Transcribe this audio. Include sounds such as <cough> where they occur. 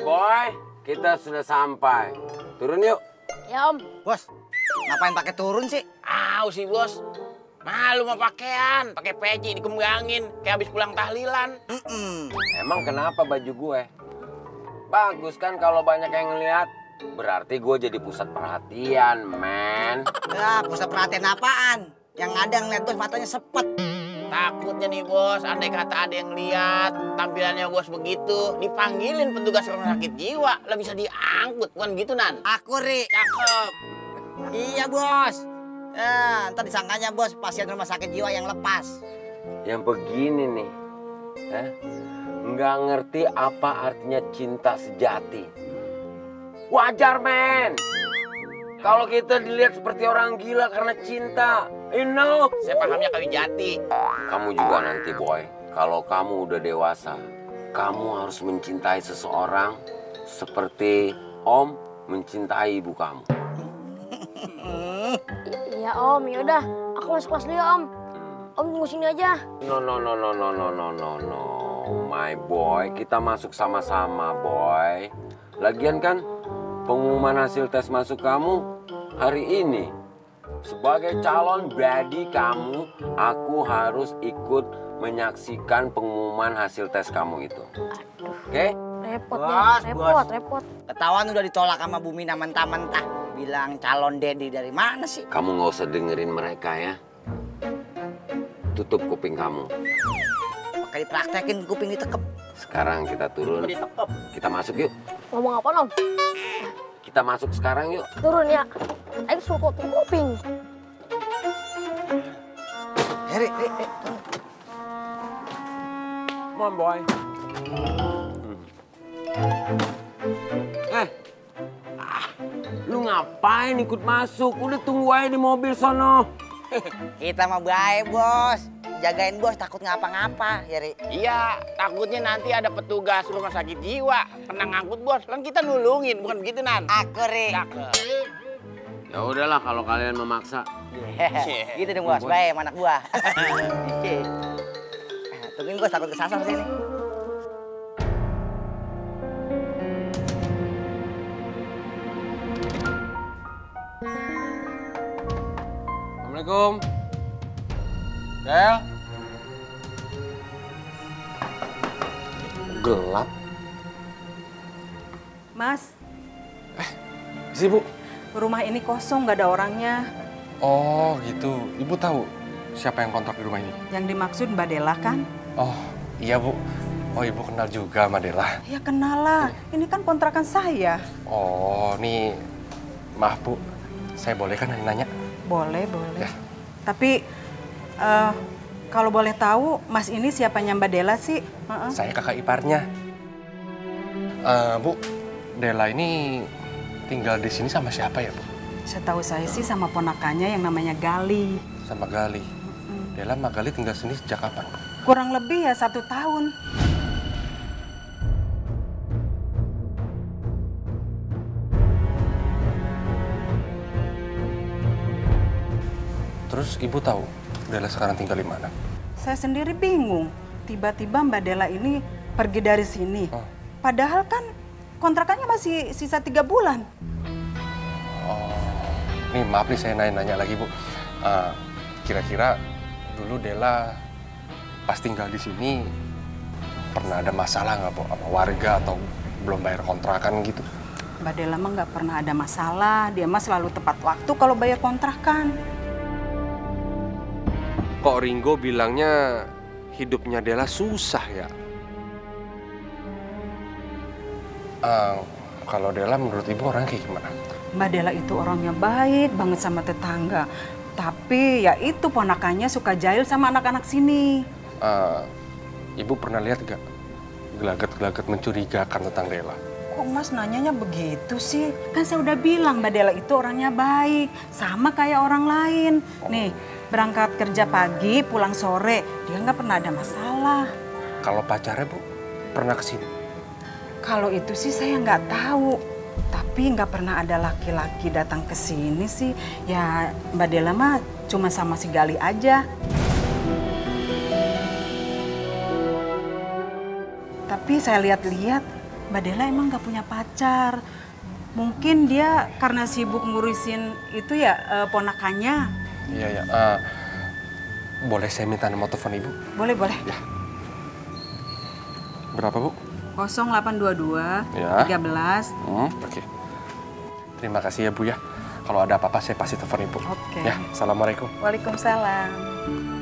boy, kita sudah sampai. Turun yuk. Ya om. Bos, ngapain pakai turun sih? Au sih bos. Malu mau pakaian, pakai peci dikembangin kayak habis pulang tahlilan. Mm-mm. Emang kenapa baju gue? Bagus kan kalau banyak yang ngeliat. Berarti gue jadi pusat perhatian, man. Ya, pusat perhatian apaan? Yang ada ngeliat bos matanya sepet. Takutnya nih bos, andai kata ada yang lihat tampilannya bos begitu, dipanggilin petugas rumah sakit jiwa, lah bisa diangkut, bukan gitu nan? Aku, Ri. Cakep. Iya, bos. Ya, ntar disangkanya bos pasien rumah sakit jiwa yang lepas. Yang begini nih, eh, nggak ngerti apa artinya cinta sejati. Wajar, men. Kalau kita dilihat seperti orang gila karena cinta, you know. Saya pahamnya kawi jati. Kamu juga nanti, boy. Kalau kamu udah dewasa, kamu harus mencintai seseorang seperti Om mencintai ibu kamu. <laughs> Iya om, ya udah. Aku masuk kelas dulu ya om. Om tunggu sini aja. No no no no no no no no no my boy kita masuk sama-sama boy lagian kan pengumuman hasil tes masuk kamu hari ini sebagai calon badi kamu aku harus ikut menyaksikan pengumuman hasil tes kamu itu oke Repot Bos, nih, repot, bos. repot. Ketahuan udah ditolak sama Bumi mentah-mentah. Bilang calon dedi dari mana sih? kamu nggak usah dengerin mereka ya tutup kuping kamu Pakai dipraktekin kuping ditekep. Sekarang kita turun kita masuk yuk Ngomong apa om? kita masuk sekarang yuk Turun ya. Ayo suruh kuping kuping. Eh, Ri, Ri, Ri, turun. Come on, boy. Eh, ah, lu ngapain ikut masuk? Udah tunggu aja di mobil sono. <laughs> Kita mah baik, bos. Jagain bos takut ngapa-ngapa, ya, Ri. Iya, takutnya nanti ada petugas rumah sakit jiwa kena ngangkut bos, kan kita nulungin, bukan begitu nan? Aku, Ri. Ya udahlah kalau kalian memaksa. <laughs> gitu dong, bos. Baik, anak buah. <laughs> Tungguin bos, takut kesasar sini. Assalamualaikum. Del. Gelap Mas, sih bu? rumah ini kosong, nggak ada orangnya. Oh gitu. Ibu tahu siapa yang kontrak di rumah ini? Yang dimaksud Mbak Dela kan? Oh iya bu. Oh ibu kenal juga sama Dela. Ya kenal lah, ini kan kontrakan saya. Oh nih maaf bu. Saya boleh kan nanya? Boleh, boleh. Ya. Tapi eh, kalau boleh tahu, Mas ini siapanya Mbak Dela sih? Heeh. Saya kakak iparnya. Eh bu, Dela ini tinggal di sini sama siapa ya bu? Setahu saya sih sama ponakannya yang namanya Gali. Sama Gali. Dela sama Gali tinggal sini sejak kapan? Kurang lebih ya satu tahun. Terus ibu tahu Dela sekarang tinggal di mana? Saya sendiri bingung. Tiba-tiba Mbak Dela ini pergi dari sini. Oh. Padahal kan kontrakannya masih sisa tiga bulan. Oh, nih maaf nih saya nanya-nanya lagi bu. Eh, Kira-kira dulu Dela pas tinggal di sini pernah ada masalah nggak bu sama warga atau belum bayar kontrakan gitu? Mbak Dela mah nggak pernah ada masalah. Dia mah selalu tepat waktu kalau bayar kontrakan. Kok Ringo bilangnya hidupnya Dela susah ya? Eh, kalau Dela menurut ibu orang kayak gimana? Mbak Dela itu orangnya baik banget sama tetangga. Tapi ya itu ponakannya suka jahil sama anak-anak sini. Eh, ibu pernah lihat gak gelagat-gelagat mencurigakan tentang Dela? Kok Mas nanyanya begitu sih? Kan saya udah bilang Mbak Dela itu orangnya baik, sama kayak orang lain. Nih, berangkat kerja pagi, pulang sore, dia nggak pernah ada masalah. Kalau pacarnya bu pernah ke sini? Kalau itu sih saya nggak tahu. Tapi nggak pernah ada laki-laki datang ke sini sih. Ya Mbak Dela mah cuma sama si Gali aja. Tapi saya lihat-lihat Mbak Dela emang gak punya pacar. Mungkin dia karena sibuk ngurusin itu ya eh, ponakannya. Iya ya. eh, boleh saya minta nomor telepon ibu? Boleh, boleh. Berapa bu? 0822 Ya. 13 Hmm, oke. Terima kasih ya bu ya. Kalau ada apa-apa saya pasti telepon ibu. Oke. Ya, assalamualaikum. Waalaikumsalam.